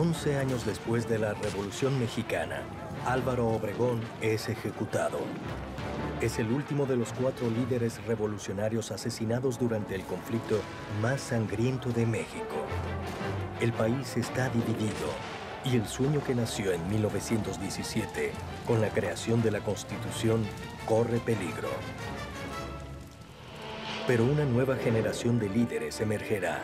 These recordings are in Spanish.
11 años después de la Revolución Mexicana, Álvaro Obregón es ejecutado. Es el último de los cuatro líderes revolucionarios asesinados durante el conflicto más sangriento de México. El país está dividido y el sueño que nació en 1917 con la creación de la Constitución corre peligro. Pero una nueva generación de líderes emergerá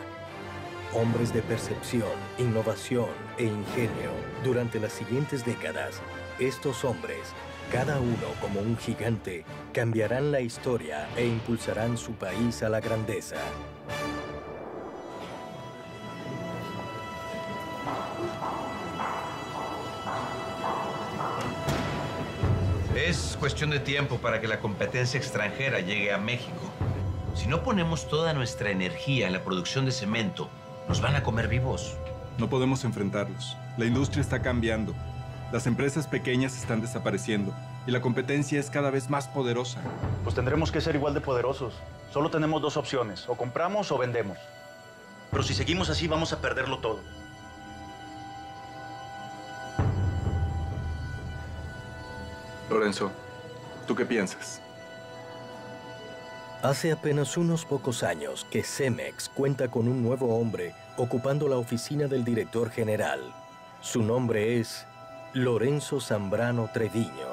hombres de percepción, innovación e ingenio. Durante las siguientes décadas, estos hombres, cada uno como un gigante, cambiarán la historia e impulsarán su país a la grandeza. Es cuestión de tiempo para que la competencia extranjera llegue a México. Si no ponemos toda nuestra energía en la producción de cemento, nos van a comer vivos. No podemos enfrentarlos. La industria está cambiando. Las empresas pequeñas están desapareciendo y la competencia es cada vez más poderosa. Pues tendremos que ser igual de poderosos. Solo tenemos dos opciones, o compramos o vendemos. Pero si seguimos así vamos a perderlo todo. Lorenzo, ¿tú qué piensas? Hace apenas unos pocos años que Cemex cuenta con un nuevo hombre ocupando la oficina del director general. Su nombre es Lorenzo Zambrano Treviño.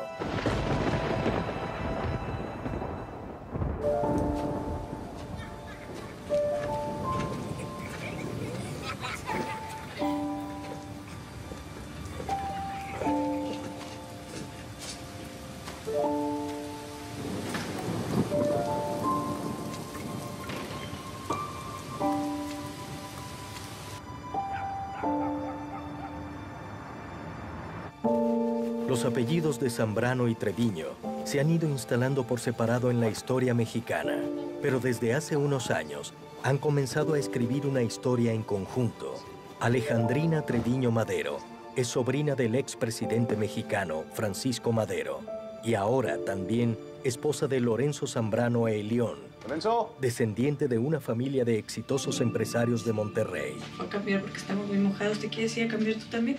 Apellidos de Zambrano y Treviño se han ido instalando por separado en la historia mexicana, pero desde hace unos años han comenzado a escribir una historia en conjunto. Alejandrina Treviño Madero es sobrina del expresidente mexicano Francisco Madero y ahora también esposa de Lorenzo Zambrano e León, Lorenzo. descendiente de una familia de exitosos empresarios de Monterrey. Voy a cambiar porque estamos muy mojados. ¿Te quieres ir a cambiar tú también?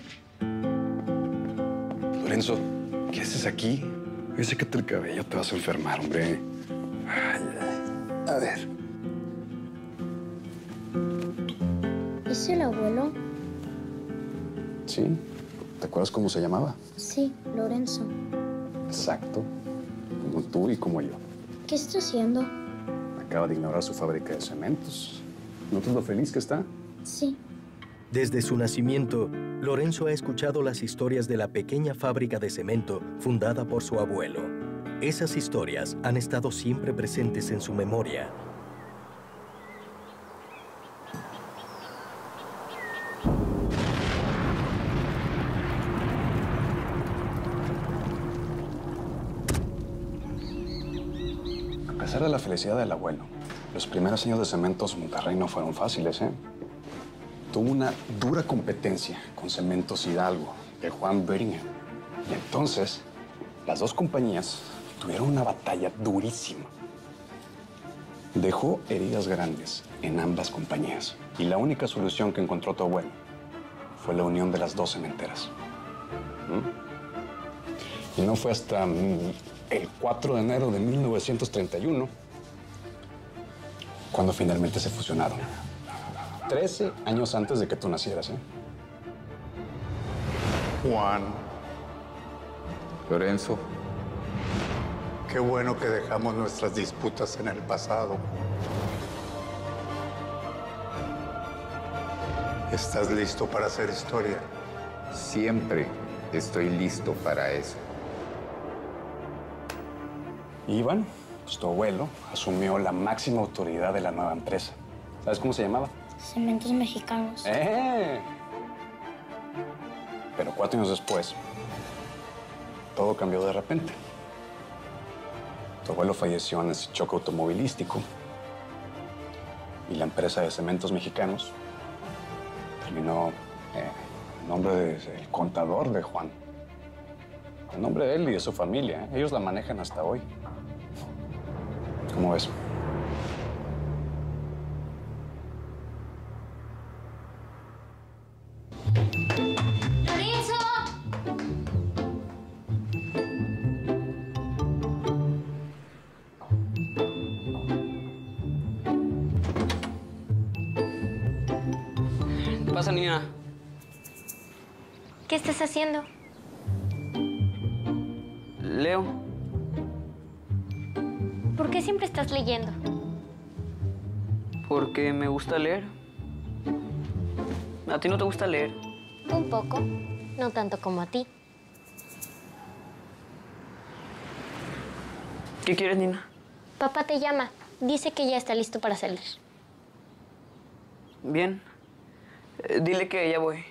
Lorenzo, ¿qué haces aquí? que el cabello, te vas a enfermar, hombre. Ay, ay. A ver. ¿Es el abuelo? ¿Sí? ¿Te acuerdas cómo se llamaba? Sí, Lorenzo. Exacto. Como tú y como yo. ¿Qué está haciendo? Acaba de ignorar su fábrica de cementos. ¿Notas lo feliz que está? Sí. Desde su nacimiento, Lorenzo ha escuchado las historias de la pequeña fábrica de cemento fundada por su abuelo. Esas historias han estado siempre presentes en su memoria. A pesar de la felicidad del abuelo, los primeros años de Cementos Monterrey no fueron fáciles, ¿eh? Tuvo una dura competencia con Cementos Hidalgo, de Juan Beringham. Y entonces, las dos compañías tuvieron una batalla durísima. Dejó heridas grandes en ambas compañías. Y la única solución que encontró tu abuelo fue la unión de las dos cementeras. ¿Mm? Y no fue hasta mm, el 4 de enero de 1931 cuando finalmente se fusionaron. 13 años antes de que tú nacieras, ¿eh? Juan, Lorenzo, qué bueno que dejamos nuestras disputas en el pasado. ¿Estás listo para hacer historia? siempre estoy listo para eso. Iván, pues tu abuelo, asumió la máxima autoridad de la nueva empresa. ¿Sabes cómo se llamaba? Cementos mexicanos. ¡Eh! Pero cuatro años después, todo cambió de repente. Tu abuelo falleció en ese choque automovilístico y la empresa de cementos mexicanos terminó eh, en nombre del contador de Juan. En nombre de él y de su familia. ¿eh? Ellos la manejan hasta hoy. ¿Cómo ves? ¿Por qué siempre estás leyendo? Porque me gusta leer. ¿A ti no te gusta leer? Un poco, no tanto como a ti. ¿Qué quieres, Nina? Papá te llama. Dice que ya está listo para salir. Bien. Eh, dile que ya voy.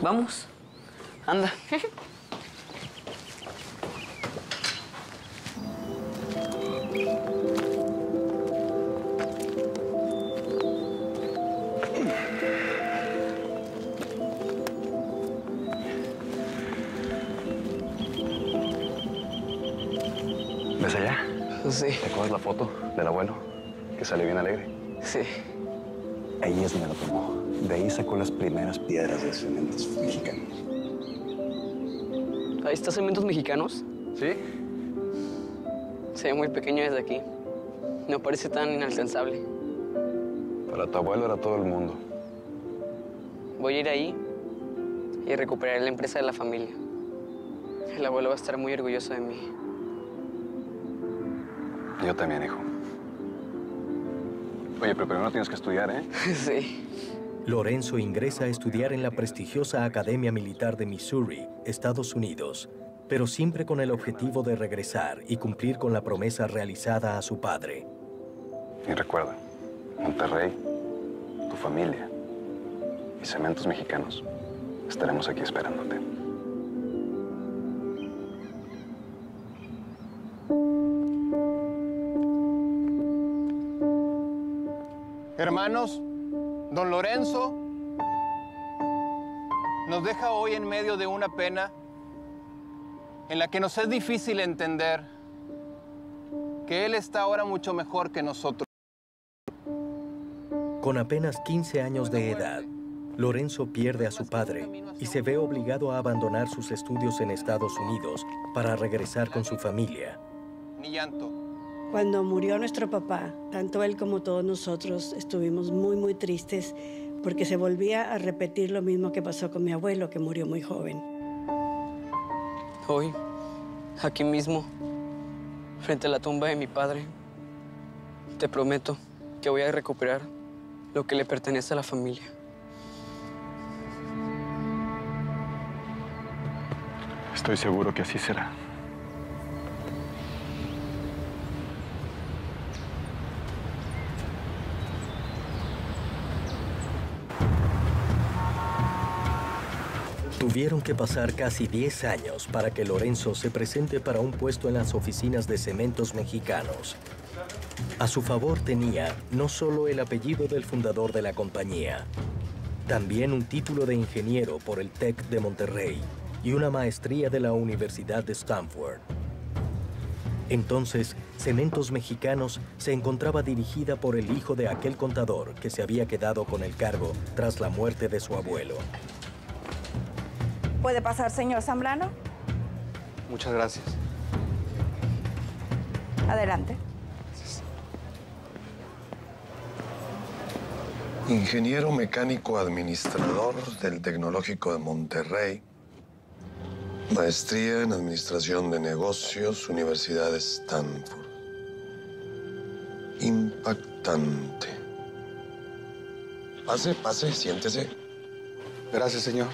Vamos. Anda. Sí. ¿Te acuerdas la foto del abuelo? Que sale bien alegre. Sí. Ahí es donde lo tomó. De ahí sacó las primeras piedras de cementos mexicanos. Ahí está Cementos Mexicanos. ¿Sí? Se ve muy pequeño desde aquí. No parece tan inalcanzable. Para tu abuelo era todo el mundo. Voy a ir ahí y recuperar la empresa de la familia. El abuelo va a estar muy orgulloso de mí. Yo también, hijo. Oye, pero primero tienes que estudiar, ¿eh? sí. Lorenzo ingresa a estudiar en la prestigiosa Academia Militar de Missouri, Estados Unidos, pero siempre con el objetivo de regresar y cumplir con la promesa realizada a su padre. Y recuerda, Monterrey, tu familia y cementos mexicanos. Estaremos aquí esperándote. Hermanos, don Lorenzo nos deja hoy en medio de una pena en la que nos es difícil entender que él está ahora mucho mejor que nosotros. Con apenas 15 años de edad, Lorenzo pierde a su padre y se ve obligado a abandonar sus estudios en Estados Unidos para regresar con su familia. Ni llanto. Cuando murió nuestro papá, tanto él como todos nosotros estuvimos muy, muy tristes porque se volvía a repetir lo mismo que pasó con mi abuelo, que murió muy joven. Hoy, aquí mismo, frente a la tumba de mi padre, te prometo que voy a recuperar lo que le pertenece a la familia. Estoy seguro que así será. Tuvieron que pasar casi 10 años para que Lorenzo se presente para un puesto en las oficinas de cementos mexicanos. A su favor tenía no solo el apellido del fundador de la compañía, también un título de ingeniero por el TEC de Monterrey y una maestría de la Universidad de Stanford. Entonces, Cementos Mexicanos se encontraba dirigida por el hijo de aquel contador que se había quedado con el cargo tras la muerte de su abuelo. ¿Puede pasar, señor Zambrano? Muchas gracias. Adelante. Ingeniero mecánico administrador del Tecnológico de Monterrey. Maestría en Administración de Negocios, Universidad de Stanford. Impactante. Pase, pase, siéntese. Gracias, señor.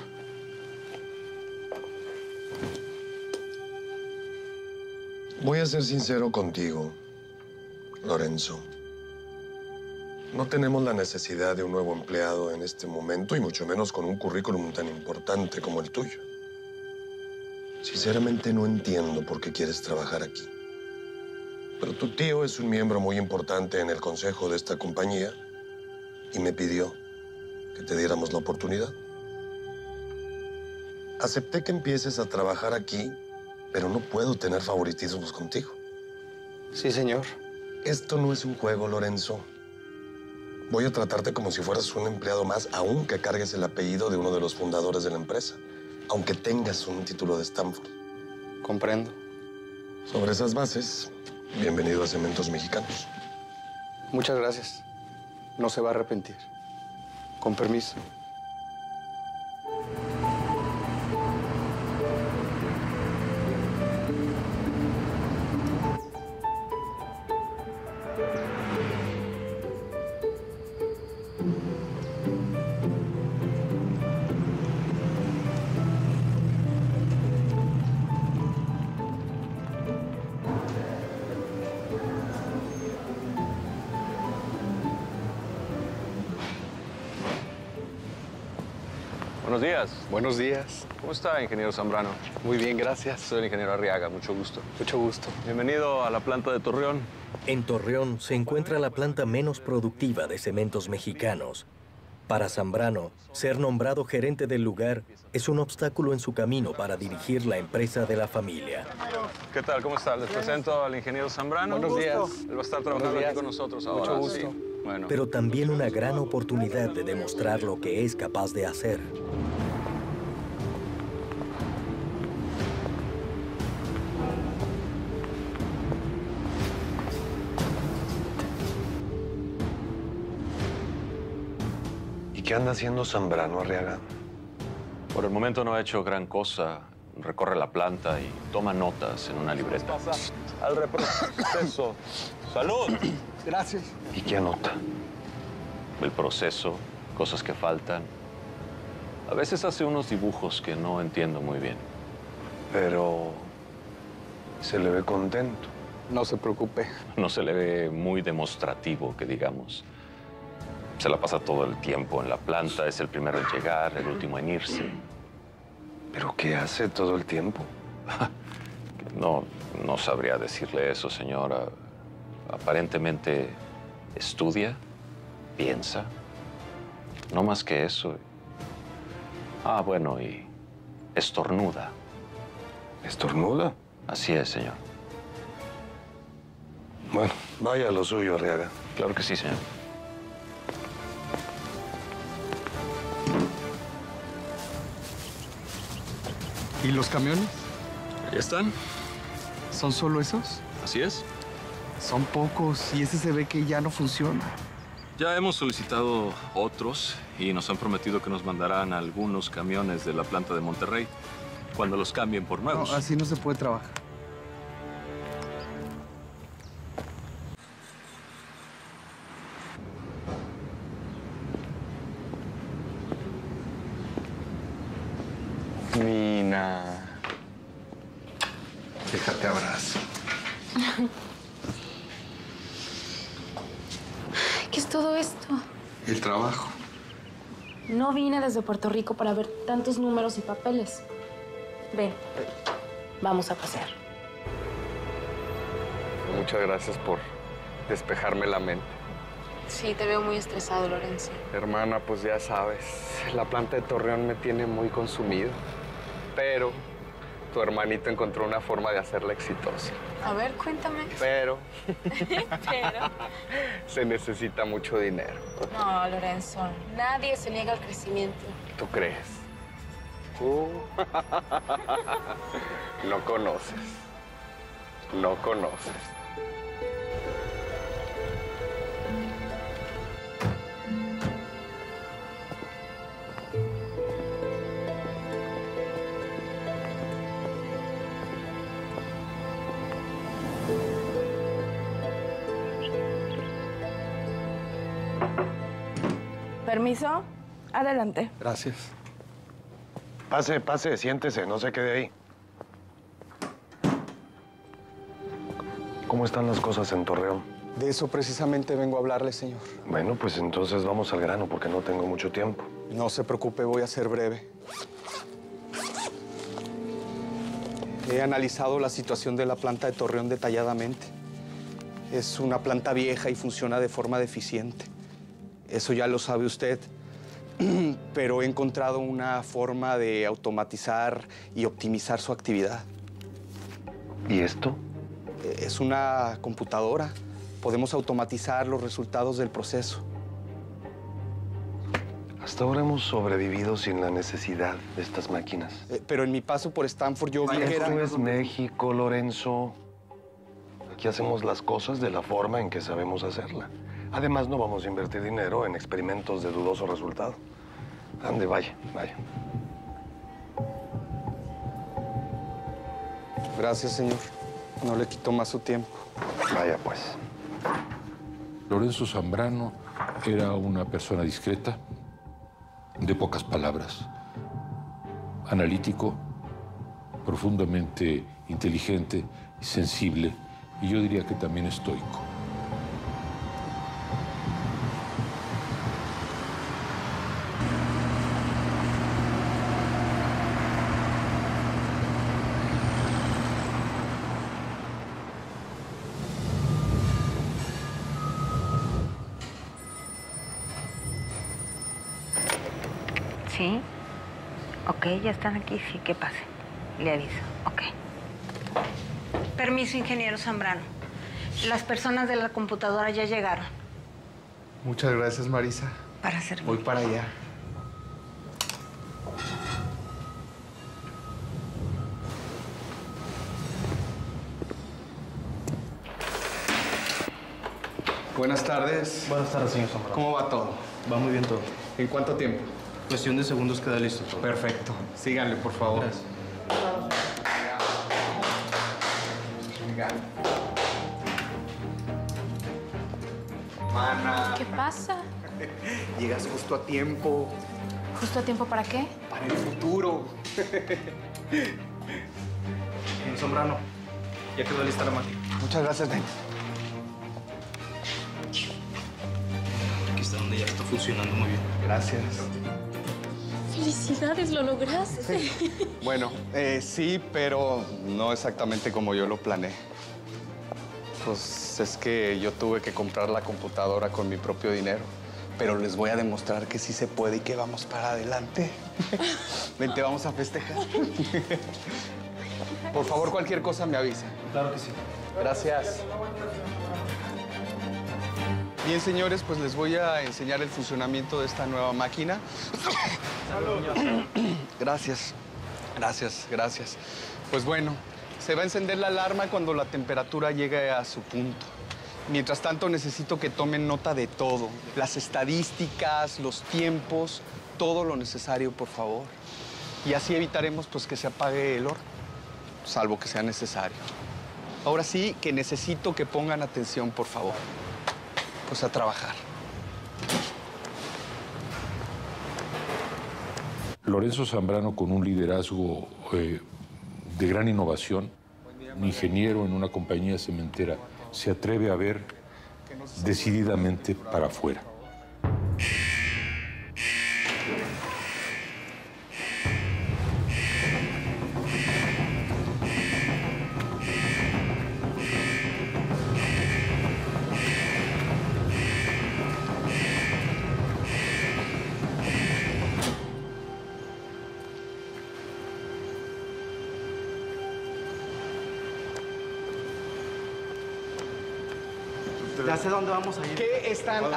Voy a ser sincero contigo, Lorenzo. No tenemos la necesidad de un nuevo empleado en este momento y mucho menos con un currículum tan importante como el tuyo. Sinceramente no entiendo por qué quieres trabajar aquí. Pero tu tío es un miembro muy importante en el consejo de esta compañía y me pidió que te diéramos la oportunidad. Acepté que empieces a trabajar aquí, pero no puedo tener favoritismos contigo. Sí, señor. Esto no es un juego, Lorenzo. Voy a tratarte como si fueras un empleado más, aunque cargues el apellido de uno de los fundadores de la empresa, aunque tengas un título de Stanford. Comprendo. Sobre esas bases, bienvenido a Cementos Mexicanos. Muchas gracias. No se va a arrepentir. Con permiso. Días. Buenos días. ¿Cómo está, ingeniero Zambrano? Muy bien, gracias. Soy el ingeniero Arriaga, mucho gusto. Mucho gusto. Bienvenido a la planta de Torreón. En Torreón se encuentra la planta menos productiva de cementos mexicanos. Para Zambrano, ser nombrado gerente del lugar es un obstáculo en su camino para dirigir la empresa de la familia. ¿Qué tal? ¿Cómo está? Les presento al ingeniero Zambrano. Buenos días. Él va a estar trabajando aquí con nosotros ahora. Mucho gusto. sí. Bueno. Pero también una gran oportunidad de demostrar lo que es capaz de hacer. ¿Y qué anda haciendo Zambrano Arriaga? Por el momento no ha hecho gran cosa. Recorre la planta y toma notas en una libreta. Al reproceso. ¡Salud! Gracias. ¿Y qué anota? El proceso, cosas que faltan. A veces hace unos dibujos que no entiendo muy bien. Pero se le ve contento. No se preocupe. No se le ve muy demostrativo, que digamos. Se la pasa todo el tiempo en la planta, es el primero en llegar, el último en irse. ¿Pero qué hace todo el tiempo? No, no sabría decirle eso, señora. Aparentemente estudia, piensa. No más que eso. Ah, bueno, y estornuda. ¿Estornuda? Así es, señor. Bueno, vaya a lo suyo, Arriaga. Claro que sí, señor. ¿Y los camiones? ¿Ya están? ¿Son solo esos? Así es. Son pocos y ese se ve que ya no funciona. Ya hemos solicitado otros y nos han prometido que nos mandarán algunos camiones de la planta de Monterrey cuando los cambien por No, nuevos. así no se puede trabajar. Mina. Déjate abrazo. ¿Qué es todo esto? El trabajo. No vine desde Puerto Rico para ver tantos números y papeles. Ven, vamos a pasear. Muchas gracias por despejarme la mente. Sí, te veo muy estresado, Lorenzo. Hermana, pues ya sabes, la planta de Torreón me tiene muy consumido. Pero tu hermanito encontró una forma de hacerla exitosa. A ver, cuéntame. Pero Pero... se necesita mucho dinero. No, Lorenzo, nadie se niega al crecimiento. ¿Tú crees? Uh. no conoces. No conoces. Permiso. Adelante. Gracias. Pase, pase, siéntese, no se quede ahí. ¿Cómo están las cosas en Torreón? De eso precisamente vengo a hablarle, señor. Bueno, pues entonces vamos al grano porque no tengo mucho tiempo. No se preocupe, voy a ser breve. He analizado la situación de la planta de Torreón detalladamente. Es una planta vieja y funciona de forma deficiente. Eso ya lo sabe usted. Pero he encontrado una forma de automatizar y optimizar su actividad. ¿Y esto? Es una computadora. Podemos automatizar los resultados del proceso. Hasta ahora hemos sobrevivido sin la necesidad de estas máquinas. Eh, Pero en mi paso por Stanford yo vi que era... es México, Lorenzo. Aquí hacemos las cosas de la forma en que sabemos hacerla. Además, no vamos a invertir dinero en experimentos de dudoso resultado. Ande, vaya, vaya. Gracias, señor. No le quito más su tiempo. Vaya, pues. Lorenzo Zambrano era una persona discreta, de pocas palabras, analítico, profundamente inteligente y sensible, y yo diría que también estoico. ¿Sí? Ok, ya están aquí. Sí, que pase. Le aviso. Ok. Permiso, ingeniero Zambrano. Las personas de la computadora ya llegaron. Muchas gracias, Marisa. Para servir. Voy para allá. Buenas tardes. Buenas tardes, señor Zambrano. ¿Cómo va todo? Va muy bien todo. ¿En cuánto tiempo? Cuestión de segundos queda listo todo. Perfecto. Síganle, por favor. Gracias. Mana, ¿Qué pasa? llegas justo a tiempo ¿Justo a tiempo para qué? para el futuro. Señor Zambrano, ya quedó lista la máquina. Muchas gracias, Ben. Aquí está donde ya está funcionando muy bien. Gracias. Felicidades, lo lograste. Bueno, eh, sí, pero no exactamente como yo lo planeé. Pues es que yo tuve que comprar la computadora con mi propio dinero. Pero les voy a demostrar que sí se puede y que vamos para adelante. Vente, vamos a festejar. Por favor, cualquier cosa me avisa. Claro que sí. Gracias. Bien, señores, pues les voy a enseñar el funcionamiento de esta nueva máquina. Gracias, gracias, gracias. Pues bueno, se va a encender la alarma cuando la temperatura llegue a su punto. Mientras tanto, necesito que tomen nota de todo. Las estadísticas, los tiempos, todo lo necesario, por favor. Y así evitaremos pues, que se apague el horno, salvo que sea necesario. Ahora sí que necesito que pongan atención, por favor. Pues a trabajar. Lorenzo Zambrano con un liderazgo eh, de gran innovación, un ingeniero en una compañía cementera, se atreve a ver decididamente para afuera.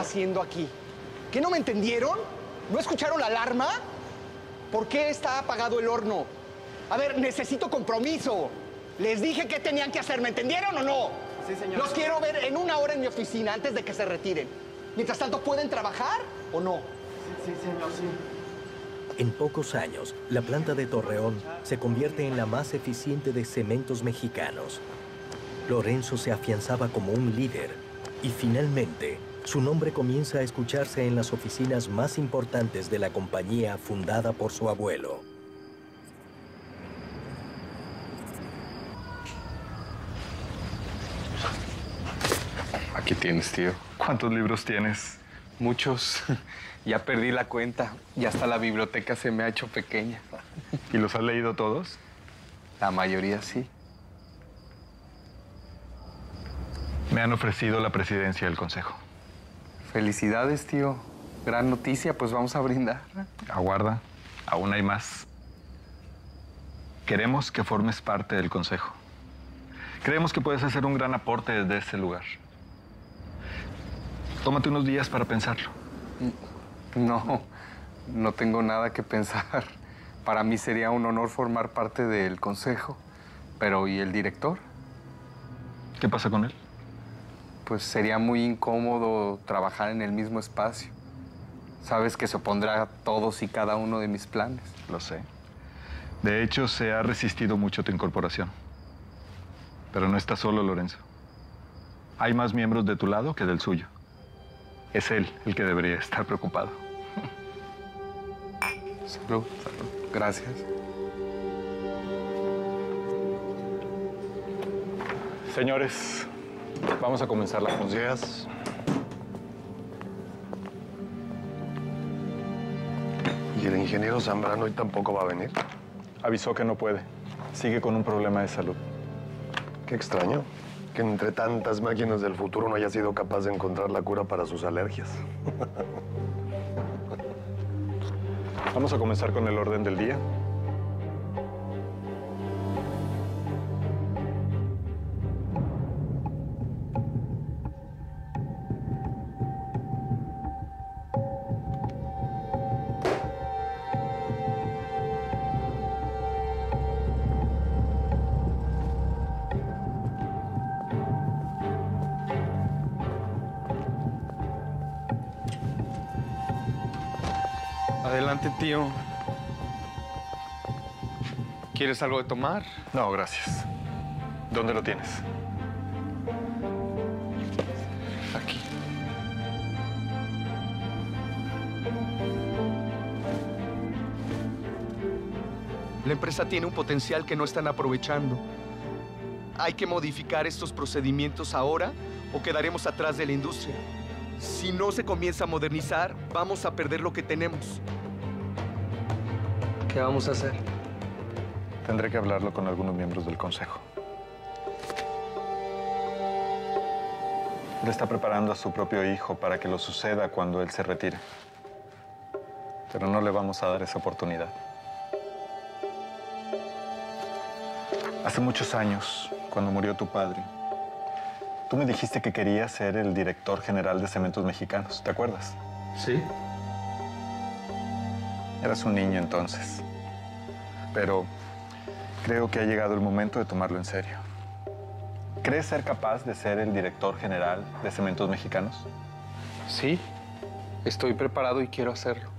Haciendo aquí? ¿Qué no me entendieron? ¿No escucharon la alarma? ¿Por qué está apagado el horno? A ver, necesito compromiso. Les dije qué tenían que hacer, ¿me entendieron o no? Sí, señor. Los quiero ver en una hora en mi oficina antes de que se retiren. Mientras tanto, ¿pueden trabajar o no? Sí, señor, sí. En pocos años, la planta de Torreón se convierte en la más eficiente de cementos mexicanos. Lorenzo se afianzaba como un líder y finalmente su nombre comienza a escucharse en las oficinas más importantes de la compañía fundada por su abuelo. Aquí tienes, tío. ¿Cuántos libros tienes? Muchos. Ya perdí la cuenta. Y hasta la biblioteca se me ha hecho pequeña. ¿Y los has leído todos? La mayoría sí. Me han ofrecido la presidencia del consejo. Felicidades, tío. Gran noticia, pues vamos a brindar. Aguarda, aún hay más. Queremos que formes parte del consejo. Creemos que puedes hacer un gran aporte desde este lugar. Tómate unos días para pensarlo. No, no tengo nada que pensar. Para mí sería un honor formar parte del consejo. Pero, ¿y el director? ¿Qué pasa con él? Pues sería muy incómodo trabajar en el mismo espacio. Sabes que se opondrá a todos y cada uno de mis planes. Lo sé. De hecho, se ha resistido mucho tu incorporación. Pero no estás solo, Lorenzo. Hay más miembros de tu lado que del suyo. Es él el que debería estar preocupado. Salud, salud. Gracias. Señores, vamos a comenzar la función. ¿Y el ingeniero Zambrano hoy tampoco va a venir? Avisó que no puede. Sigue con un problema de salud. Qué extraño que entre tantas máquinas del futuro no haya sido capaz de encontrar la cura para sus alergias. Vamos a comenzar con el orden del día. Adelante, tío. ¿Quieres algo de tomar? No, gracias. ¿Dónde lo tienes? Aquí. La empresa tiene un potencial que no están aprovechando. Hay que modificar estos procedimientos ahora o quedaremos atrás de la industria. Si no se comienza a modernizar, vamos a perder lo que tenemos. ¿Qué vamos a hacer? Tendré que hablarlo con algunos miembros del consejo. Él está preparando a su propio hijo para que lo suceda cuando él se retire. Pero no le vamos a dar esa oportunidad. Hace muchos años, cuando murió tu padre, tú me dijiste que querías ser el director general de Cementos Mexicanos, ¿te acuerdas? Sí. Eras un niño entonces. Pero creo que ha llegado el momento de tomarlo en serio. ¿Crees ser capaz de ser el director general de Cementos Mexicanos? Sí. Estoy preparado y quiero hacerlo.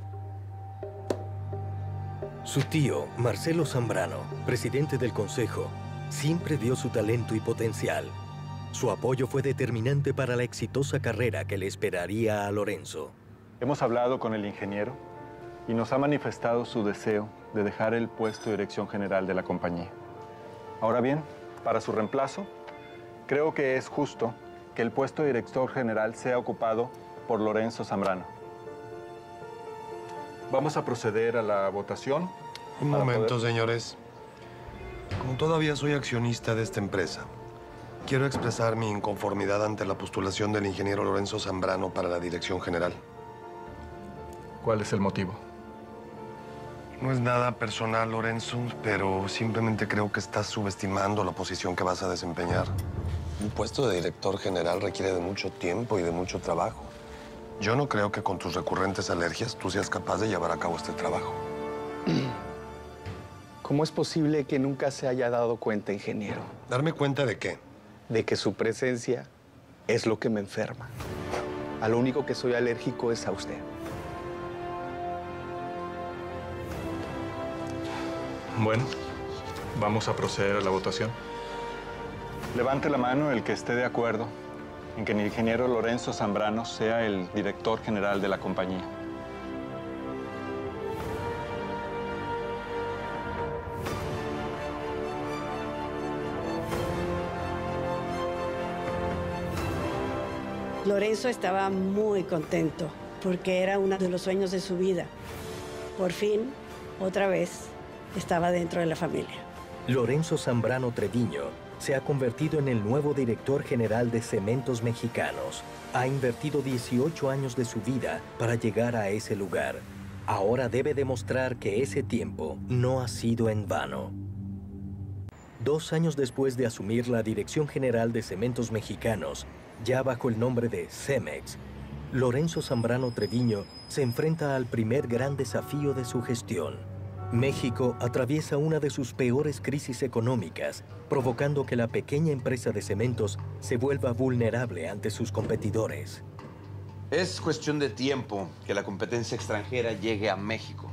Su tío, Marcelo Zambrano, presidente del Consejo, siempre vio su talento y potencial. Su apoyo fue determinante para la exitosa carrera que le esperaría a Lorenzo. Hemos hablado con el ingeniero y nos ha manifestado su deseo de dejar el puesto de dirección general de la compañía. Ahora bien, para su reemplazo, creo que es justo que el puesto de director general sea ocupado por Lorenzo Zambrano. Vamos a proceder a la votación. Un momento, poder- señores. Como todavía soy accionista de esta empresa, quiero expresar mi inconformidad ante la postulación del ingeniero Lorenzo Zambrano para la dirección general. ¿Cuál es el motivo? No es nada personal, Lorenzo, pero simplemente creo que estás subestimando la posición que vas a desempeñar. Un puesto de director general requiere de mucho tiempo y de mucho trabajo. Yo no creo que con tus recurrentes alergias tú seas capaz de llevar a cabo este trabajo. ¿Cómo es posible que nunca se haya dado cuenta, ingeniero? ¿Darme cuenta de qué? De que su presencia es lo que me enferma. A lo único que soy alérgico es a usted. Bueno, vamos a proceder a la votación. Levante la mano el que esté de acuerdo en que el ingeniero Lorenzo Zambrano sea el director general de la compañía. Lorenzo estaba muy contento porque era uno de los sueños de su vida. Por fin, otra vez, estaba dentro de la familia. Lorenzo Zambrano Treviño se ha convertido en el nuevo director general de Cementos Mexicanos. Ha invertido 18 años de su vida para llegar a ese lugar. Ahora debe demostrar que ese tiempo no ha sido en vano. Dos años después de asumir la dirección general de Cementos Mexicanos, ya bajo el nombre de Cemex, Lorenzo Zambrano Treviño se enfrenta al primer gran desafío de su gestión, México atraviesa una de sus peores crisis económicas, provocando que la pequeña empresa de cementos se vuelva vulnerable ante sus competidores. Es cuestión de tiempo que la competencia extranjera llegue a México.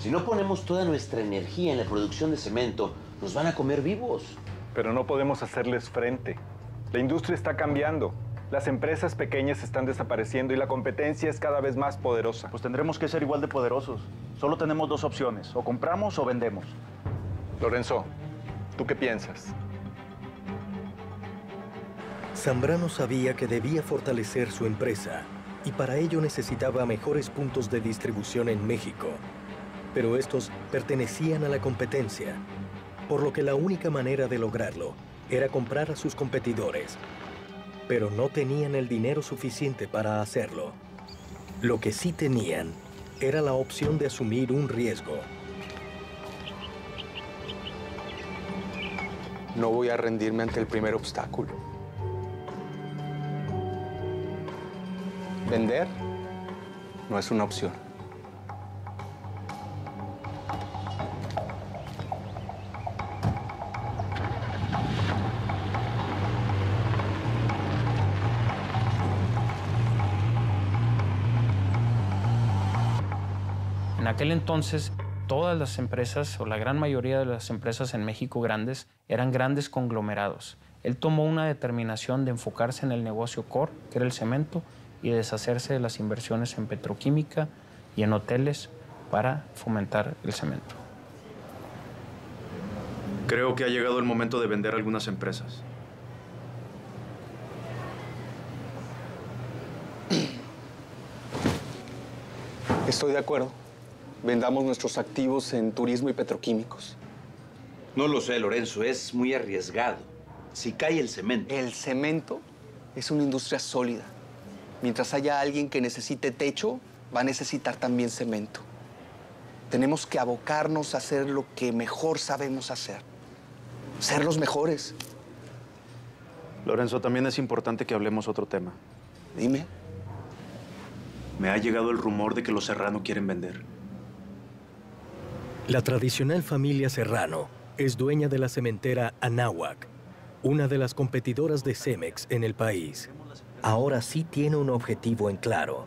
Si no ponemos toda nuestra energía en la producción de cemento, nos van a comer vivos. Pero no podemos hacerles frente. La industria está cambiando. Las empresas pequeñas están desapareciendo y la competencia es cada vez más poderosa. Pues tendremos que ser igual de poderosos. Solo tenemos dos opciones, o compramos o vendemos. Lorenzo, ¿tú qué piensas? Zambrano sabía que debía fortalecer su empresa y para ello necesitaba mejores puntos de distribución en México. Pero estos pertenecían a la competencia, por lo que la única manera de lograrlo era comprar a sus competidores pero no tenían el dinero suficiente para hacerlo. Lo que sí tenían era la opción de asumir un riesgo. No voy a rendirme ante el primer obstáculo. Vender no es una opción. Aquel entonces, todas las empresas, o la gran mayoría de las empresas en México grandes, eran grandes conglomerados. Él tomó una determinación de enfocarse en el negocio core, que era el cemento, y deshacerse de las inversiones en petroquímica y en hoteles para fomentar el cemento. Creo que ha llegado el momento de vender algunas empresas. Estoy de acuerdo. Vendamos nuestros activos en turismo y petroquímicos. No lo sé, Lorenzo, es muy arriesgado. Si cae el cemento. El cemento es una industria sólida. Mientras haya alguien que necesite techo, va a necesitar también cemento. Tenemos que abocarnos a hacer lo que mejor sabemos hacer. Ser los mejores. Lorenzo, también es importante que hablemos otro tema. Dime. Me ha llegado el rumor de que los Serrano quieren vender. La tradicional familia Serrano es dueña de la cementera Anáhuac, una de las competidoras de Cemex en el país. Ahora sí tiene un objetivo en claro.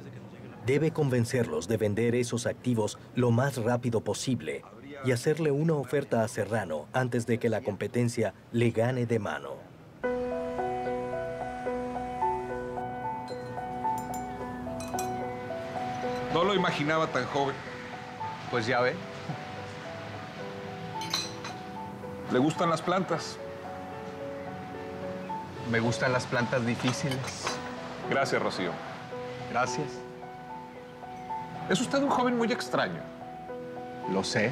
Debe convencerlos de vender esos activos lo más rápido posible y hacerle una oferta a Serrano antes de que la competencia le gane de mano. No lo imaginaba tan joven. Pues ya ve. ¿Le gustan las plantas? Me gustan las plantas difíciles. Gracias, Rocío. Gracias. Es usted un joven muy extraño. Lo sé.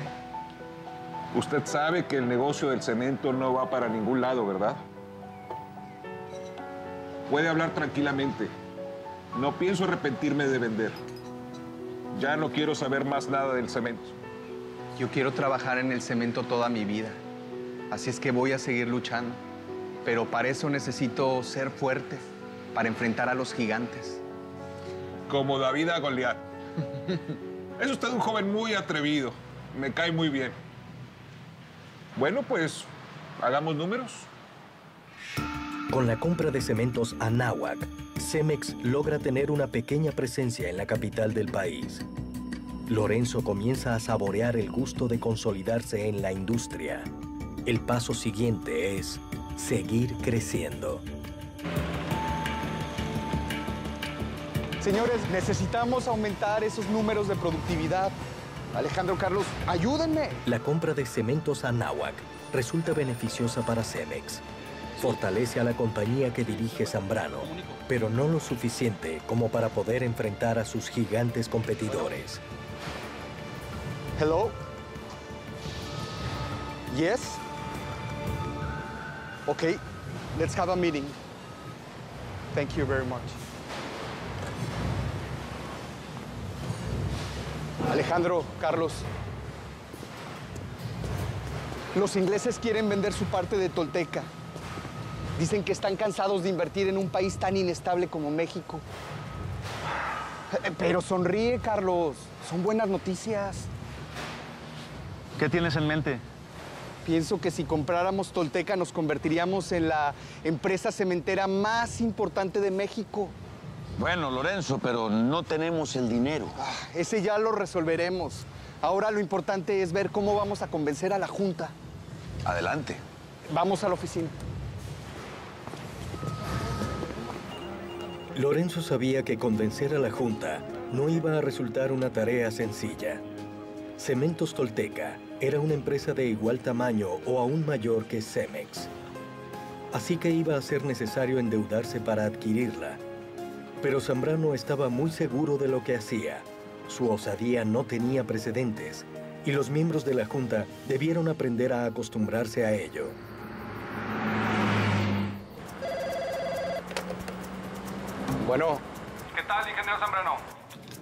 Usted sabe que el negocio del cemento no va para ningún lado, ¿verdad? Puede hablar tranquilamente. No pienso arrepentirme de vender. Ya no quiero saber más nada del cemento. Yo quiero trabajar en el cemento toda mi vida. Así es que voy a seguir luchando. Pero para eso necesito ser fuerte, para enfrentar a los gigantes. Como David a Goliat. es usted un joven muy atrevido. Me cae muy bien. Bueno, pues hagamos números. Con la compra de cementos Anáhuac, Cemex logra tener una pequeña presencia en la capital del país. Lorenzo comienza a saborear el gusto de consolidarse en la industria. El paso siguiente es seguir creciendo. Señores, necesitamos aumentar esos números de productividad. Alejandro Carlos, ayúdenme. La compra de cementos Anáhuac resulta beneficiosa para Cemex. Fortalece a la compañía que dirige Zambrano, pero no lo suficiente como para poder enfrentar a sus gigantes competidores. Hello? Yes? Okay, let's have a meeting. Thank you very much. Alejandro, Carlos. Los ingleses quieren vender su parte de Tolteca. Dicen que están cansados de invertir en un país tan inestable como México. Pero sonríe, Carlos. Son buenas noticias. ¿Qué tienes en mente? Pienso que si compráramos Tolteca nos convertiríamos en la empresa cementera más importante de México. Bueno, Lorenzo, pero no tenemos el dinero. Ah, ese ya lo resolveremos. Ahora lo importante es ver cómo vamos a convencer a la Junta. Adelante. Vamos a la oficina. Lorenzo sabía que convencer a la Junta no iba a resultar una tarea sencilla. Cementos Tolteca era una empresa de igual tamaño o aún mayor que Cemex. Así que iba a ser necesario endeudarse para adquirirla. Pero Zambrano estaba muy seguro de lo que hacía. Su osadía no tenía precedentes y los miembros de la Junta debieron aprender a acostumbrarse a ello. Bueno. ¿Qué tal, ingeniero Zambrano?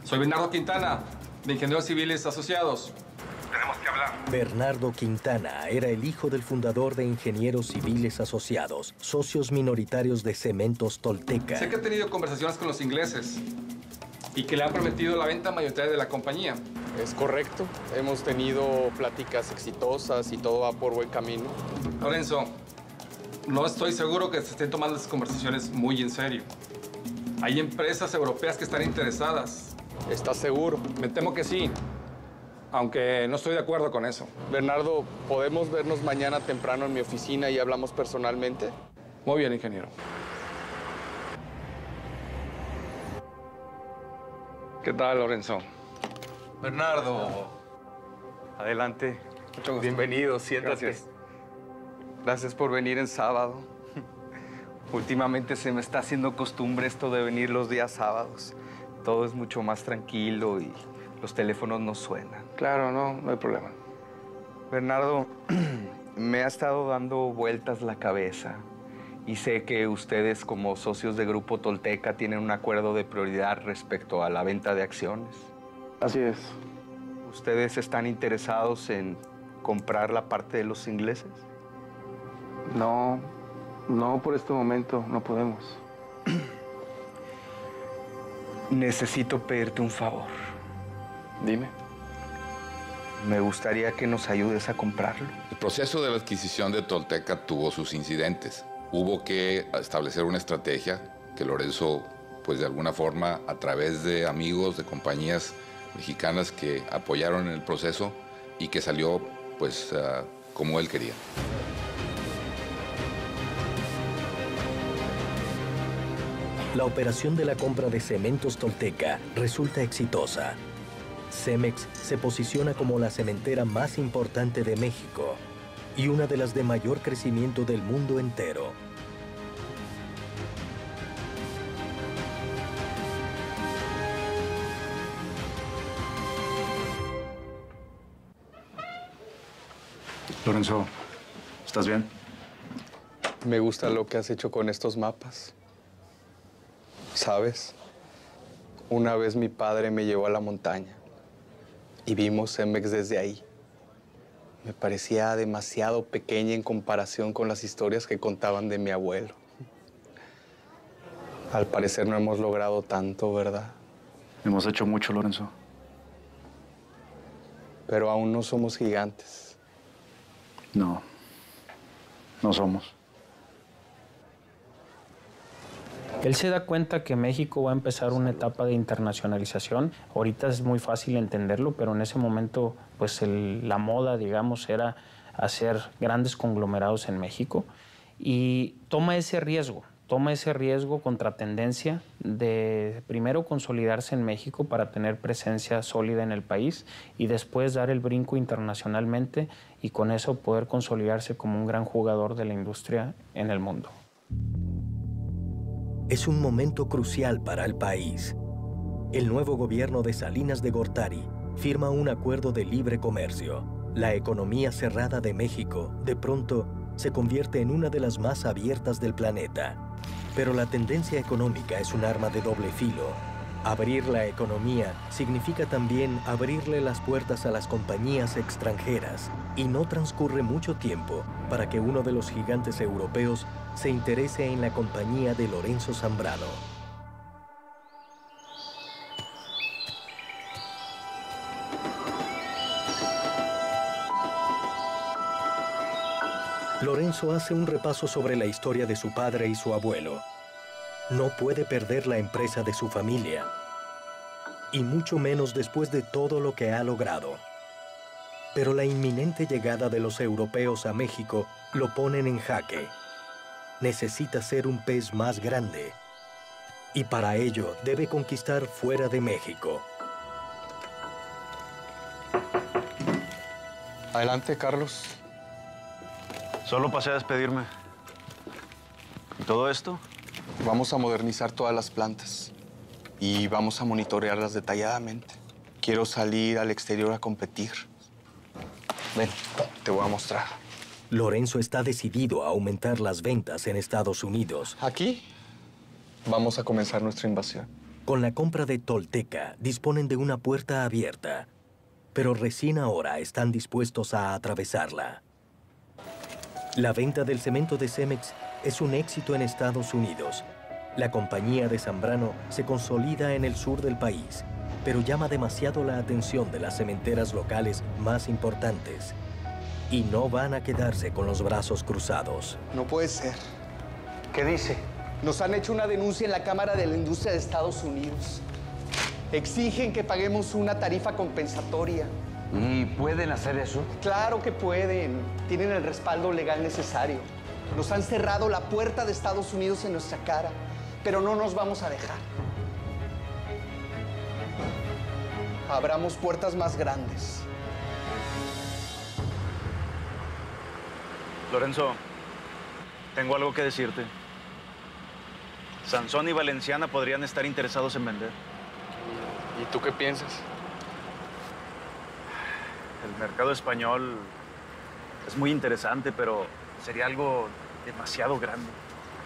Soy Bernardo Quintana, de Ingenieros Civiles Asociados. Tenemos que hablar. Bernardo Quintana era el hijo del fundador de Ingenieros Civiles Asociados, socios minoritarios de Cementos Tolteca. Sé que ha tenido conversaciones con los ingleses y que le han prometido la venta mayoritaria de la compañía. Es correcto. Hemos tenido pláticas exitosas y todo va por buen camino. Lorenzo, no estoy seguro que se estén tomando esas conversaciones muy en serio. Hay empresas europeas que están interesadas. ¿Estás seguro? Me temo que sí, aunque no estoy de acuerdo con eso. Bernardo, ¿podemos vernos mañana temprano en mi oficina y hablamos personalmente? Muy bien, ingeniero. ¿Qué tal, Lorenzo? Bernardo. Adelante. Bienvenido, siéntate. Gracias. Gracias por venir en sábado. Últimamente se me está haciendo costumbre esto de venir los días sábados. Todo es mucho más tranquilo y los teléfonos no suenan. Claro, no, no hay problema. Bernardo, me ha estado dando vueltas la cabeza y sé que ustedes como socios de Grupo Tolteca tienen un acuerdo de prioridad respecto a la venta de acciones. Así es. ¿Ustedes están interesados en comprar la parte de los ingleses? No, no por este momento, no podemos. Necesito pedirte un favor. Dime. Me gustaría que nos ayudes a comprarlo. El proceso de la adquisición de Tolteca tuvo sus incidentes. Hubo que establecer una estrategia que Lorenzo, pues de alguna forma, a través de amigos, de compañías mexicanas que apoyaron en el proceso y que salió, pues, ah, como él quería. La operación de la compra de Cementos Tolteca resulta exitosa. Cemex se posiciona como la cementera más importante de México y una de las de mayor crecimiento del mundo entero. Lorenzo, ¿estás bien? Me gusta lo que has hecho con estos mapas. ¿Sabes? Una vez mi padre me llevó a la montaña y vimos Cemex desde ahí. Me parecía demasiado pequeña en comparación con las historias que contaban de mi abuelo. Al parecer no hemos logrado tanto, ¿verdad? Hemos hecho mucho, Lorenzo. Pero aún no somos gigantes. No, no somos. Él se da cuenta que México va a empezar una etapa de internacionalización. Ahorita es muy fácil entenderlo, pero en ese momento, pues la moda, digamos, era hacer grandes conglomerados en México. Y toma ese riesgo, toma ese riesgo contra tendencia de primero consolidarse en México para tener presencia sólida en el país y después dar el brinco internacionalmente y con eso poder consolidarse como un gran jugador de la industria en el mundo. Es un momento crucial para el país. El nuevo gobierno de Salinas de Gortari firma un acuerdo de libre comercio. La economía cerrada de México, de pronto, se convierte en una de las más abiertas del planeta. Pero la tendencia económica es un arma de doble filo. Abrir la economía significa también abrirle las puertas a las compañías extranjeras y no transcurre mucho tiempo para que uno de los gigantes europeos se interese en la compañía de Lorenzo Zambrano. Lorenzo hace un repaso sobre la historia de su padre y su abuelo. No puede perder la empresa de su familia, y mucho menos después de todo lo que ha logrado. Pero la inminente llegada de los europeos a México lo ponen en jaque. Necesita ser un pez más grande, y para ello debe conquistar fuera de México. Adelante, Carlos. Solo pasé a despedirme. ¿Y todo esto? Vamos a modernizar todas las plantas y vamos a monitorearlas detalladamente. Quiero salir al exterior a competir. Ven, te voy a mostrar. Lorenzo está decidido a aumentar las ventas en Estados Unidos. Aquí vamos a comenzar nuestra invasión. Con la compra de Tolteca, disponen de una puerta abierta, pero recién ahora están dispuestos a atravesarla. La venta del cemento de Cemex es un éxito en Estados Unidos. La compañía de Zambrano se consolida en el sur del país, pero llama demasiado la atención de las cementeras locales más importantes. Y no van a quedarse con los brazos cruzados. No puede ser. ¿Qué dice? Nos han hecho una denuncia en la Cámara de la Industria de Estados Unidos. Exigen que paguemos una tarifa compensatoria. ¿Y pueden hacer eso? Claro que pueden. Tienen el respaldo legal necesario. Nos han cerrado la puerta de Estados Unidos en nuestra cara, pero no nos vamos a dejar. Abramos puertas más grandes. Lorenzo, tengo algo que decirte. Sansón y Valenciana podrían estar interesados en vender. ¿Y tú qué piensas? El mercado español es muy interesante, pero sería algo demasiado grande.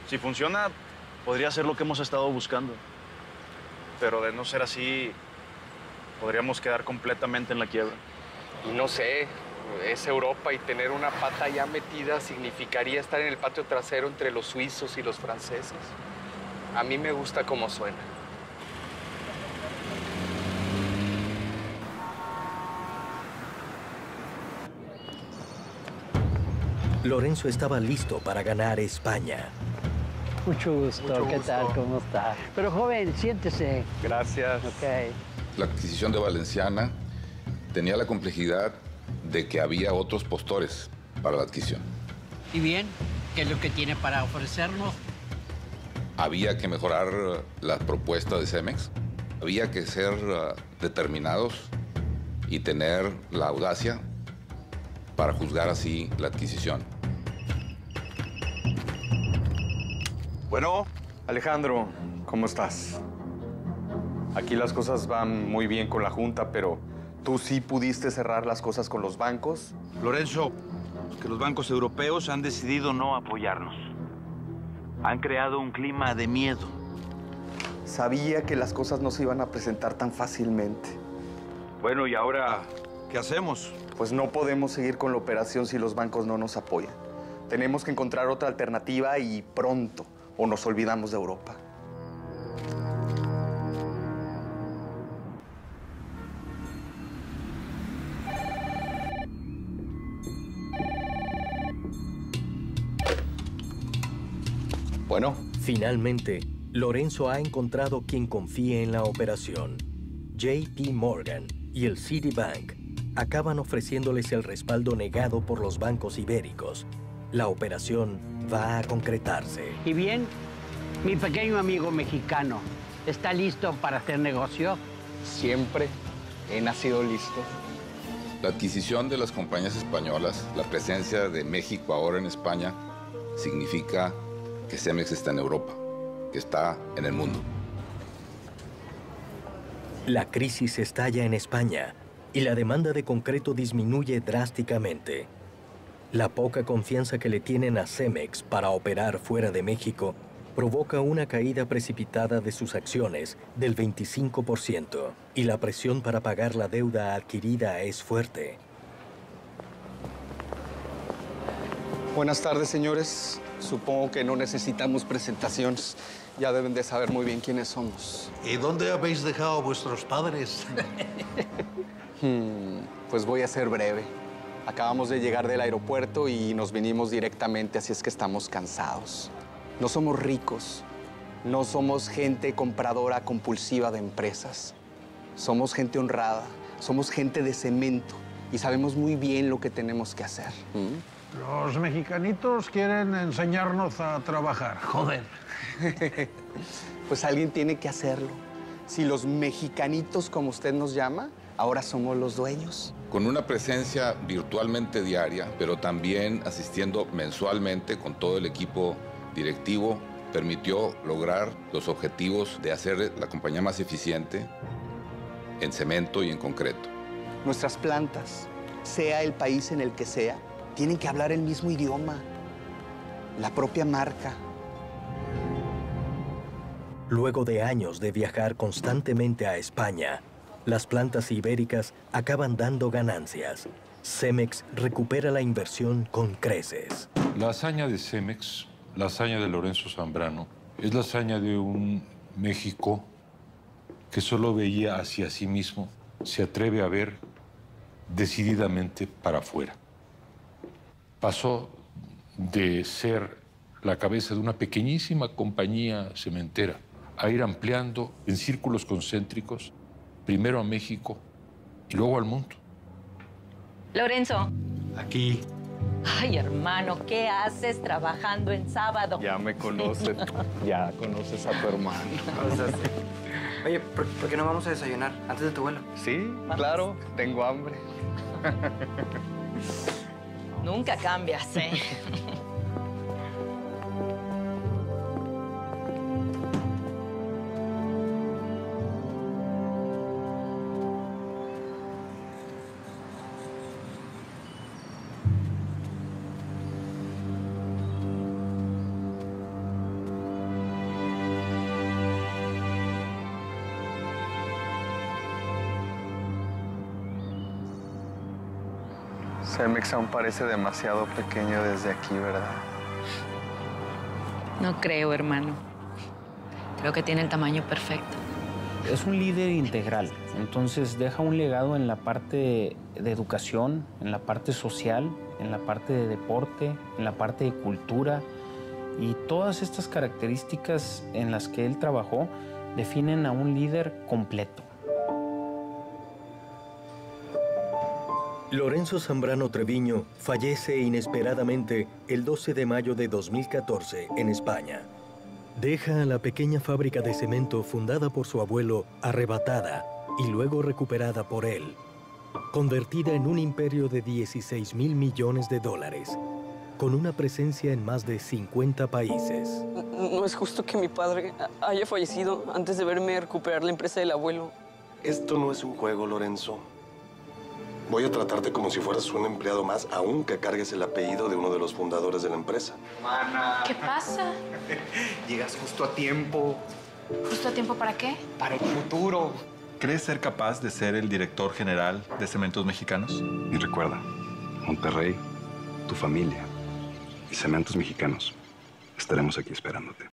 Si funciona, podría ser lo que hemos estado buscando. Pero de no ser así, podríamos quedar completamente en la quiebra. Y no sé, es Europa y tener una pata ya metida significaría estar en el patio trasero entre los suizos y los franceses. A mí me gusta cómo suena. Lorenzo estaba listo para ganar España. Mucho gusto. Mucho ¿Qué gusto. tal? ¿Cómo está? Pero joven, siéntese. Gracias. Ok. La adquisición de Valenciana tenía la complejidad de que había otros postores para la adquisición. ¿Y bien? ¿Qué es lo que tiene para ofrecernos? Había que mejorar eh, la propuesta de Cemex, había que ser eh, determinados y tener la audacia para juzgar así la adquisición. Bueno, Alejandro, ¿cómo estás? Aquí las cosas van muy bien con la Junta, pero tú sí pudiste cerrar las cosas con los bancos. Lorenzo, que los bancos europeos han decidido no apoyarnos. Han creado un clima de miedo. Sabía que las cosas no se iban a presentar tan fácilmente. Bueno, ¿y ahora qué hacemos? Pues no podemos seguir con la operación si los bancos no nos apoyan. Tenemos que encontrar otra alternativa y pronto, o nos olvidamos de Europa. Bueno. Finalmente, Lorenzo ha encontrado quien confíe en la operación. JP Morgan y el Citibank acaban ofreciéndoles el respaldo negado por los bancos ibéricos. La operación va a concretarse. ¿Y bien? Mi pequeño amigo mexicano, ¿está listo para hacer negocio? Siempre he nacido listo. La adquisición de las compañías españolas, la presencia de México ahora en España, significa que Cemex está en Europa, que está en el mundo. La crisis estalla en España y la demanda de concreto disminuye drásticamente. La poca confianza que le tienen a Cemex para operar fuera de México provoca una caída precipitada de sus acciones del 25% y la presión para pagar la deuda adquirida es fuerte. Buenas tardes, señores. Supongo que no necesitamos presentaciones. Ya deben de saber muy bien quiénes somos. ¿Y dónde habéis dejado a vuestros padres? Hmm, pues voy a ser breve. Acabamos de llegar del aeropuerto y nos vinimos directamente, así es que estamos cansados. No somos ricos, no somos gente compradora compulsiva de empresas. Somos gente honrada, somos gente de cemento y sabemos muy bien lo que tenemos que hacer. Los mexicanitos quieren enseñarnos a trabajar, joder. pues alguien tiene que hacerlo. Si los mexicanitos, como usted nos llama, ahora somos los dueños. Con una presencia virtualmente diaria, pero también asistiendo mensualmente con todo el equipo directivo, permitió lograr los objetivos de hacer la compañía más eficiente en cemento y en concreto. Nuestras plantas, sea el país en el que sea, tienen que hablar el mismo idioma, la propia marca. Luego de años de viajar constantemente a España, las plantas ibéricas acaban dando ganancias. Cemex recupera la inversión con creces. La hazaña de Cemex, la hazaña de Lorenzo Zambrano, es la hazaña de un México que solo veía hacia sí mismo, se atreve a ver decididamente para afuera. Pasó de ser la cabeza de una pequeñísima compañía cementera a ir ampliando en círculos concéntricos, primero a México y luego al mundo. Lorenzo. Aquí. Ay, hermano, ¿qué haces trabajando en sábado? Ya me conocen, ya conoces a tu hermano. Oye, ¿por, por qué no vamos a desayunar antes de tu vuelo? Sí, claro, tengo hambre. Nunca cambias, ¿eh? Cemex aún parece demasiado pequeño desde aquí, ¿verdad? No creo, hermano. Creo que tiene el tamaño perfecto. Es un líder integral, entonces deja un legado en la parte de educación, en la parte social, en la parte de deporte, en la parte de cultura y todas estas características en las que él trabajó definen a un líder completo. Lorenzo Zambrano Treviño fallece inesperadamente el 12 de mayo de 2014 en España. Deja a la pequeña fábrica de cemento fundada por su abuelo arrebatada y luego recuperada por él, convertida en un imperio de 16 mil millones de dólares, con una presencia en más de 50 países. No es justo que mi padre haya fallecido antes de verme recuperar la empresa del abuelo. Esto no es un juego, Lorenzo. Voy a tratarte como si fueras un empleado más, aunque cargues el apellido de uno de los fundadores de la empresa. Mana. ¿Qué pasa? Llegas justo a tiempo. ¿Justo a tiempo para qué? Para el futuro. ¿Crees ser capaz de ser el director general de Cementos Mexicanos? Y recuerda, Monterrey, tu familia y Cementos Mexicanos. Estaremos aquí esperándote.